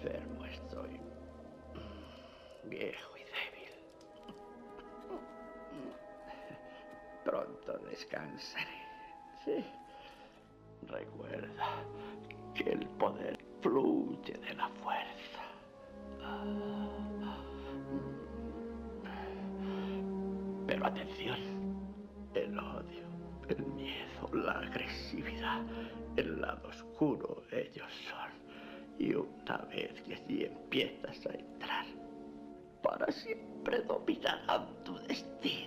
enfermo estoy. Viejo y débil. Pronto descansaré. Sí. Recuerda que el poder fluye de la fuerza. Pero atención, el odio, el miedo, la agresividad, el lado oscuro, ellos son. Y una vez que si empiezas a entrar, para siempre dominarán tu destino.